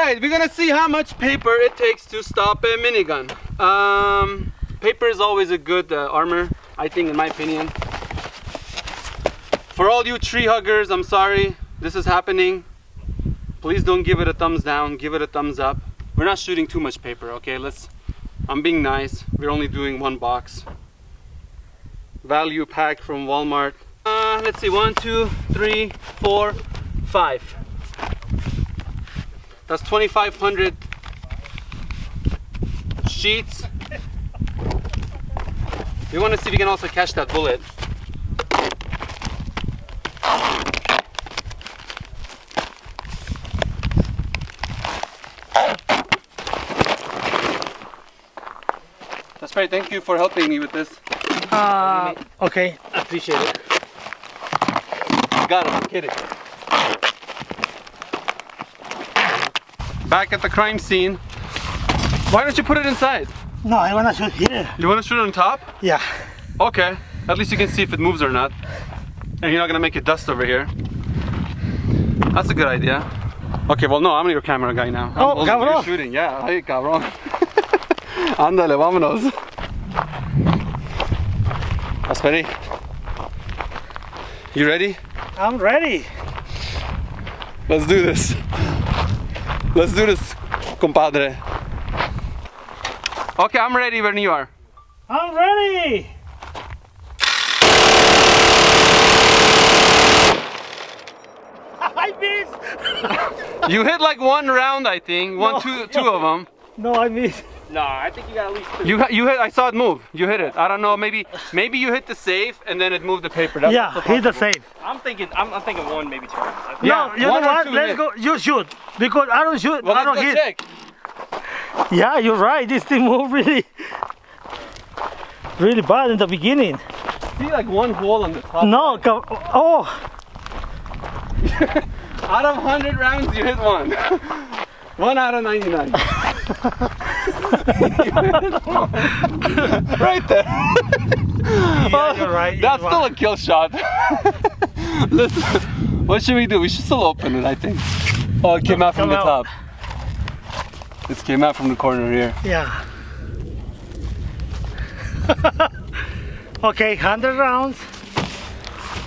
right, we're gonna see how much paper it takes to stop a minigun. Um, paper is always a good uh, armor, I think, in my opinion. For all you tree huggers, I'm sorry this is happening. Please don't give it a thumbs down, give it a thumbs up. We're not shooting too much paper, okay? Let's, I'm being nice. We're only doing one box. Value pack from Walmart. Uh, let's see, one, two, three, four, five. That's 2,500 sheets. We want to see if we can also catch that bullet. That's right, thank you for helping me with this. Uh, okay, I appreciate it. You got it, I'm kidding. Back at the crime scene. Why don't you put it inside? No, I wanna shoot here. You want to shoot it on top? Yeah. Okay, at least you can see if it moves or not. And you're not gonna make it dust over here. That's a good idea. Okay, well no, I'm your camera guy now. Oh, I'm cabrón. You're shooting, yeah. Ay, cabrón. Ándale, vámonos. ¿Estás ready? You ready? I'm ready. Let's do this. Let's do this, compadre. Okay, I'm ready when you are. I'm ready. I missed. You hit like one round, I think. One, No. two, two of them. No, I missed. No, I think you got at least two. You got- you hit. I saw it move. You hit it. I don't know. Maybe maybe you hit the safe and then it moved the paper. That's yeah, also he's the safe. I'm thinking. I'm, I'm thinking one, maybe two. I think- Yeah, no, you know one or what? Let's hit. go. You shoot because I don't shoot. Well, I don't hit. check. Yeah, you're right. This thing moved really, really bad in the beginning. See like one hole on the top. No, co- oh, Out of 100 rounds, you hit one. one out of 99. right there. yeah, you're right. you're That's still a kill shot. Listen, what should we do? We should still open it, I think. Oh, it came out from the out. top. It came out from the corner here. Yeah. okay, 100 rounds,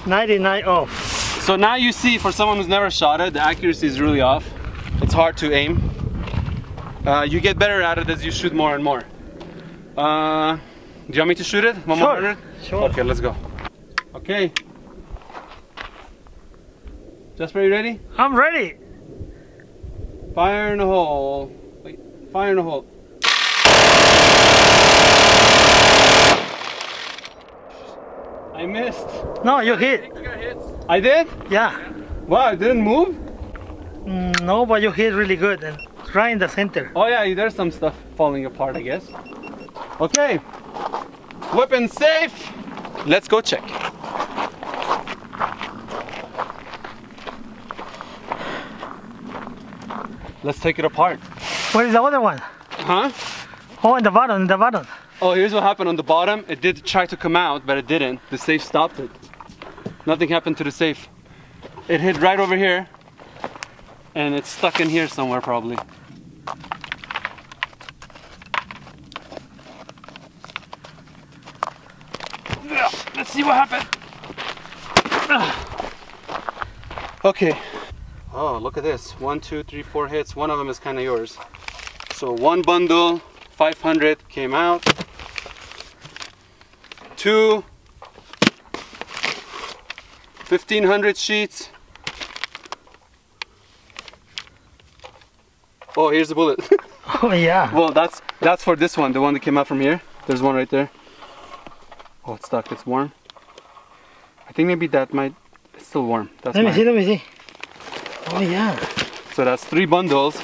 99 off. So now you see, for someone who's never shot it, the accuracy is really off. It's hard to aim. Uh, you get better at it as you shoot more and more. Uh, do you want me to shoot it? One more Sure, hundred? sure. Okay, let's go. Okay. Jasper, you ready? I'm ready. Fire in the hole. Wait, fire in the hole. I missed. No, you hit. I did? Yeah. Wow, it didn't move? Mm, no, but you hit really good and right in the center. Oh yeah, there's some stuff falling apart, I guess. Okay, weapon safe. Let's go check. Let's take it apart. Where is the other one? Huh? Oh, in the bottom, in the bottom. Oh, here's what happened on the bottom. It did try to come out, but it didn't. The safe stopped it. Nothing happened to the safe. It hit right over here, and it's stuck in here somewhere probably. Ugh, Let's see what happened. Okay. Oh, look at this. One, two, three, four hits. One of them is kind of yours. So one bundle, 500 came out. Two, 1500 sheets. Oh, here's the bullet. Oh, yeah. well, that's that's for this one, the one that came out from here. There's one right there. Oh, it's stuck. It's warm. I think maybe that might. It's still warm. That's Let me mine. see, let me see. Oh, yeah. So that's three bundles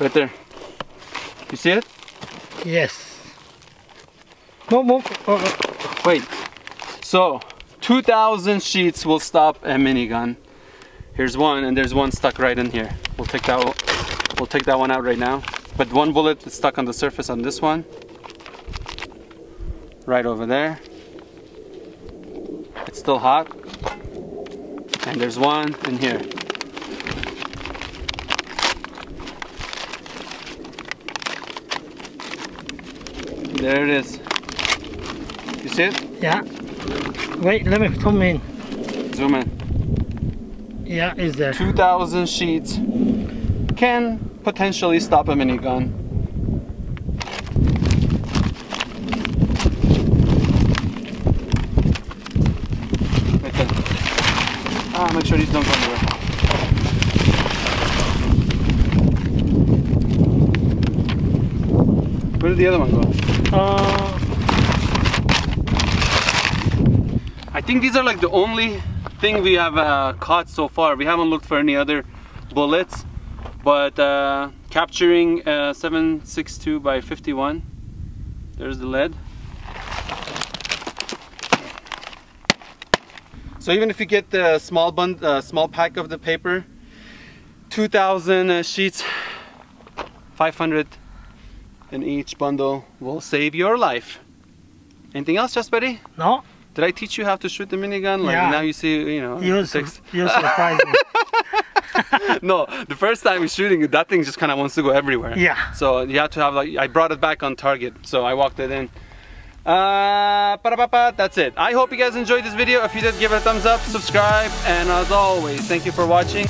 right there. You see it? Yes. Move, move. Oh, oh. Wait. So, 2,000 sheets will stop a minigun. Here's one, and there's one stuck right in here. We'll take that. We'll take that one out right now. But one bullet is stuck on the surface on this one. Right over there. It's still hot. And there's one in here. There it is. You see it? Yeah. Wait, let me zoom in. Zoom in. Yeah, is there. 2,000 sheets can potentially stop a minigun. There. Ah, make sure these don't go anywhere. Where did the other one go? Uh, I think these are like the only thing we have uh, caught so far. We haven't looked for any other bullets, but uh, capturing uh, 762 by 51. There's the lead. So even if you get the small bund, uh, small pack of the paper, 2,000 uh, sheets, 500 in each bundle will save your life. Anything else, Just Buddy? no, Did I teach you how to shoot the minigun? Like Yeah. now you see, you know. you six- you surprised me. no, the first time we're shooting it, that thing just kind of wants to go everywhere. Yeah. So you have to have like I brought it back on target, so I walked it in. Uh, ba-da-ba-ba, that's it. I hope you guys enjoyed this video. If you did, give it a thumbs up, subscribe, and as always, thank you for watching.